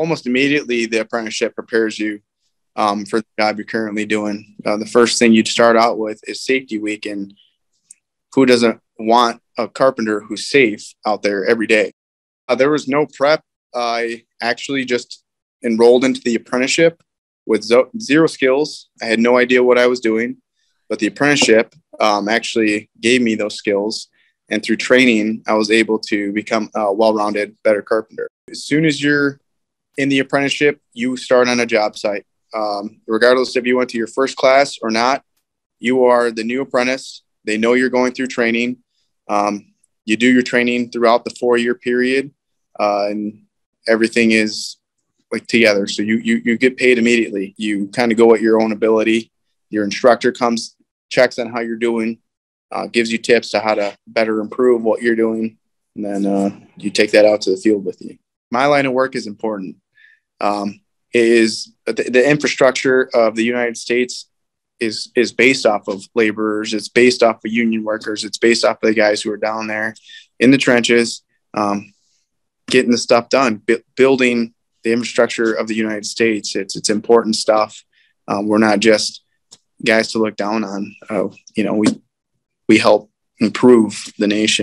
almost immediately the apprenticeship prepares you um, for the job you're currently doing. Uh, the first thing you'd start out with is safety week, and who doesn't want a carpenter who's safe out there every day? Uh, there was no prep. I actually just enrolled into the apprenticeship with zo- zero skills. I had no idea what I was doing, but the apprenticeship um, actually gave me those skills. And through training, I was able to become a well rounded, better carpenter. As soon as you're in the apprenticeship, you start on a job site. Um, regardless if you went to your first class or not, you are the new apprentice. They know you're going through training. Um, you do your training throughout the four year period, uh, and everything is like together. So you you you get paid immediately. You kind of go at your own ability. Your instructor comes, checks on how you're doing, uh, gives you tips to how to better improve what you're doing, and then uh, you take that out to the field with you. My line of work is important. Um, is the, the infrastructure of the United States is is based off of laborers. It's based off of union workers. It's based off of the guys who are down there in the trenches, um, getting the stuff done, building the infrastructure of the United States. It's it's important stuff. Um, we're not just guys to look down on. Uh, you know, we we help improve the nation.